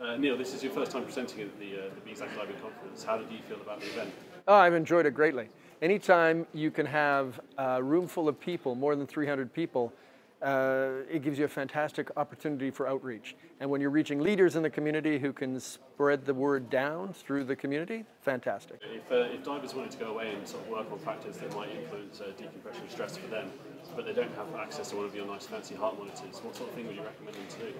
Uh, Neal, this is your first time presenting at the, uh, the BSAC Diving Conference. How did you feel about the event? Oh, I've enjoyed it greatly. Anytime you can have a room full of people, more than 300 people, uh, it gives you a fantastic opportunity for outreach. And when you're reaching leaders in the community who can spread the word down through the community, fantastic. If, uh, if divers wanted to go away and sort of work on practice that might influence uh, decompression stress for them, but they don't have access to one of your nice fancy heart monitors, what sort of thing would you recommend them to do?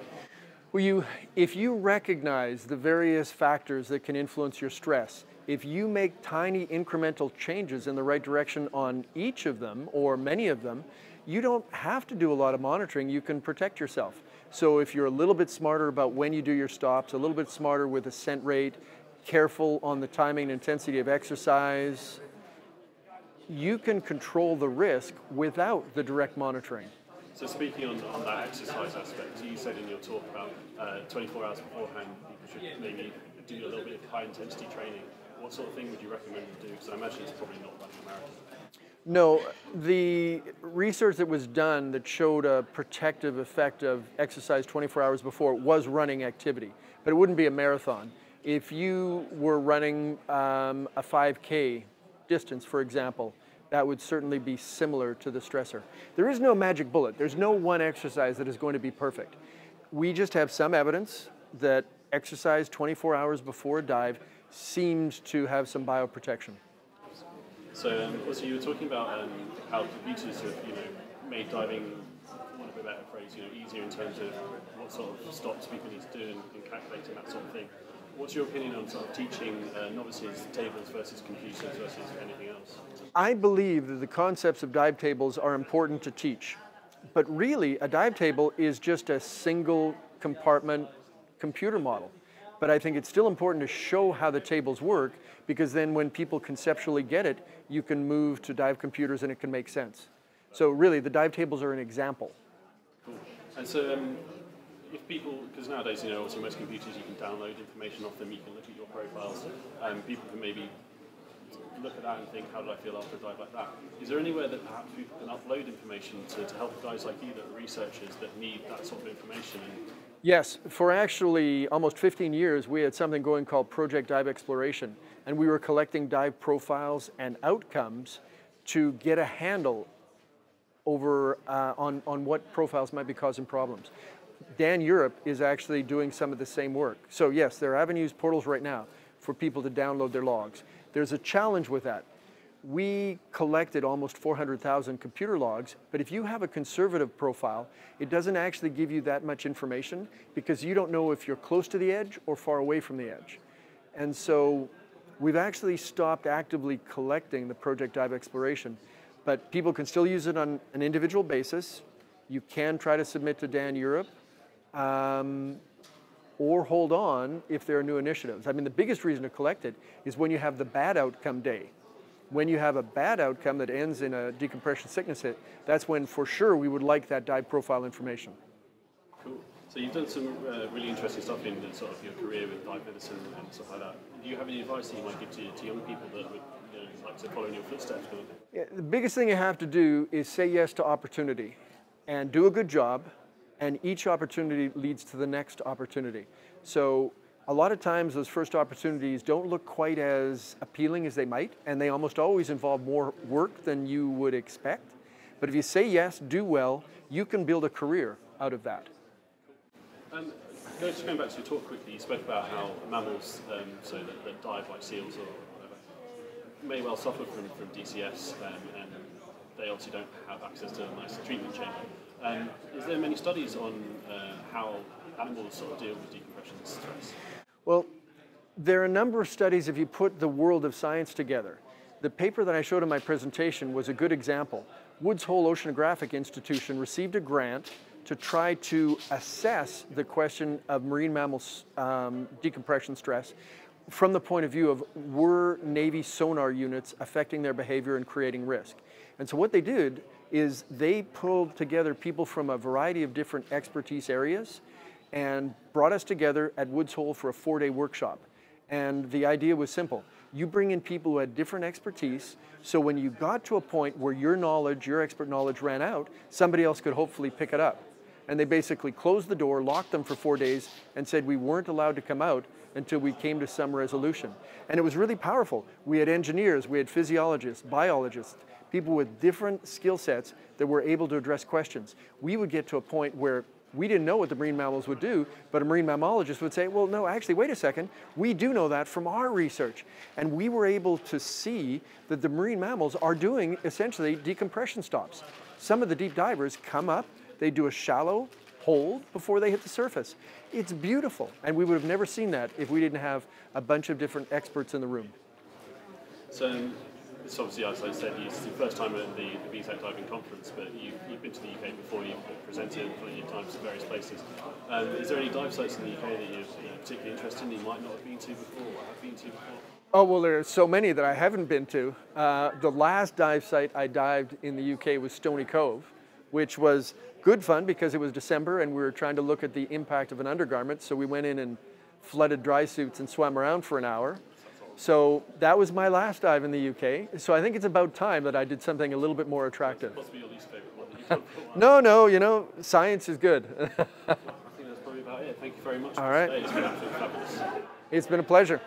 Well, you, if you recognize the various factors that can influence your stress, if you make tiny incremental changes in the right direction on each of them or many of them, you don't have to do a lot of monitoring. You can protect yourself. So if you're a little bit smarter about when you do your stops, a little bit smarter with ascent rate, careful on the timing and intensity of exercise, you can control the risk without the direct monitoring. So speaking on, on that exercise aspect, you said in your talk about uh, 24 hours beforehand, people should maybe do a little bit of high intensity training. What sort of thing would you recommend to do? Because I imagine it's probably not like a marathon. No, the research that was done that showed a protective effect of exercise 24 hours before was running activity, but it wouldn't be a marathon. If you were running um, a 5K distance, for example, that would certainly be similar to the stressor. There is no magic bullet. There's no one exercise that is going to be perfect. We just have some evidence that exercise 24 hours before a dive seems to have some bioprotection. So, um, also you were talking about um, how computers have, you know, made diving, want a better phrase, you know, easier in terms of what sort of stops people need to do and, and calculating that sort of thing. What's your opinion on sort of teaching uh, novices tables versus computers versus anything else? I believe that the concepts of dive tables are important to teach. But really, a dive table is just a single compartment computer model. But I think it's still important to show how the tables work because then when people conceptually get it, you can move to dive computers and it can make sense. So really, the dive tables are an example. Cool. And so um, if people, because nowadays, you know, obviously most computers you can download information off them, you can look at your profiles, and um, people can maybe look at that and think, how did I feel after a dive like that? Is there anywhere that perhaps people can upload information to, to help guys like you that are researchers that need that sort of information? Yes, for actually almost 15 years, we had something going called Project Dive Exploration, and we were collecting dive profiles and outcomes to get a handle over uh, on, on what profiles might be causing problems. DAN Europe is actually doing some of the same work. So yes, there are avenues, portals right now for people to download their logs. There's a challenge with that. We collected almost 400,000 computer logs, but if you have a conservative profile, it doesn't actually give you that much information because you don't know if you're close to the edge or far away from the edge. And so we've actually stopped actively collecting the Project Dive Exploration, but people can still use it on an individual basis. You can try to submit to DAN Europe um, or hold on if there are new initiatives. I mean, the biggest reason to collect it is when you have the bad outcome day. When you have a bad outcome that ends in a decompression sickness hit, that's when for sure we would like that dive profile information. Cool. So you've done some uh, really interesting stuff in sort of your career with dive medicine and stuff like that. Do you have any advice that you might give to, to young people that would you know, like to follow in your footsteps? Yeah, the biggest thing you have to do is say yes to opportunity and do a good job and each opportunity leads to the next opportunity. So a lot of times those first opportunities don't look quite as appealing as they might, and they almost always involve more work than you would expect. But if you say yes, do well, you can build a career out of that. Um, just going back to your talk quickly, you spoke about how mammals, um, so that, that, dive like seals or whatever, may well suffer from, from DCS, um, and they obviously don't have access to a nice treatment chamber. Um, is there many studies on uh, how animals sort of deal with decompression stress? Well, there are a number of studies if you put the world of science together. The paper that I showed in my presentation was a good example. Woods Hole Oceanographic Institution received a grant to try to assess the question of marine mammals um, decompression stress from the point of view of were Navy sonar units affecting their behavior and creating risk. And so what they did is they pulled together people from a variety of different expertise areas and brought us together at Woods Hole for a four-day workshop. And the idea was simple. You bring in people who had different expertise, so when you got to a point where your knowledge, your expert knowledge ran out, somebody else could hopefully pick it up. And they basically closed the door, locked them for four days, and said we weren't allowed to come out until we came to some resolution. And it was really powerful. We had engineers, we had physiologists, biologists, people with different skill sets that were able to address questions. We would get to a point where we didn't know what the marine mammals would do, but a marine mammologist would say, well, no, actually, wait a second. We do know that from our research. And we were able to see that the marine mammals are doing essentially decompression stops. Some of the deep divers come up, they do a shallow hold before they hit the surface. It's beautiful, and we would have never seen that if we didn't have a bunch of different experts in the room. So it's obviously, as I said, it's the first time at the, the Diving Conference, but you, have been to the UK before, you've presented plenty of times to various places. Um, is there any dive sites in the UK that you're, particularly interested in you might not have been to before or have been to before? Oh, well, there are so many that I haven't been to. Uh, the last dive site I dived in the UK was Stoney Cove, which was good fun because it was December and we were trying to look at the impact of an undergarment. So we went in and flooded dry suits and swam around for an hour. So that was my last dive in the UK. So I think it's about time that I did something a little bit more attractive. Must be your least favorite one that you've no, no, you know, science is good. I think that's probably about it. Thank you very much. All right. It's been absolutely fabulous. It's been a pleasure.